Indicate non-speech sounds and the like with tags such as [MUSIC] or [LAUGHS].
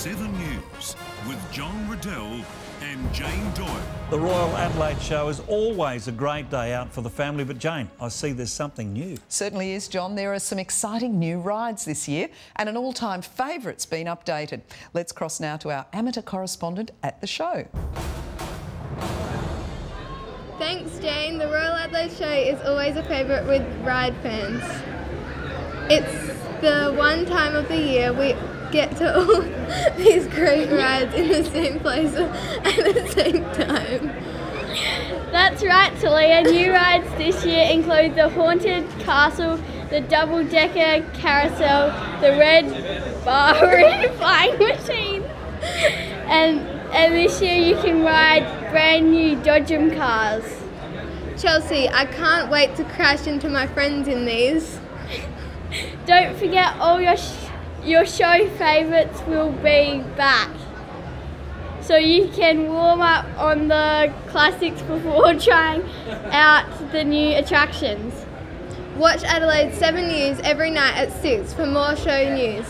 7 News with John Riddell and Jane Doyle. The Royal Adelaide Show is always a great day out for the family, but Jane, I see there's something new. Certainly is, John. There are some exciting new rides this year, and an all time favourite's been updated. Let's cross now to our amateur correspondent at the show. Thanks, Jane. The Royal Adelaide Show is always a favourite with ride fans. It's the one time of the year we get to all [LAUGHS] these great rides in the same place [LAUGHS] at the same time. That's right, Tahlia. New rides this year include the Haunted Castle, the Double Decker Carousel, the Red Baron [LAUGHS] Flying Machine, and, and this year you can ride brand new Dodgem cars. Chelsea, I can't wait to crash into my friends in these. Don't forget all your sh- your show favourites will be back. So you can warm up on the classics before [LAUGHS] trying out the new attractions. Watch Adelaide 7 News every night at 6 for more show news.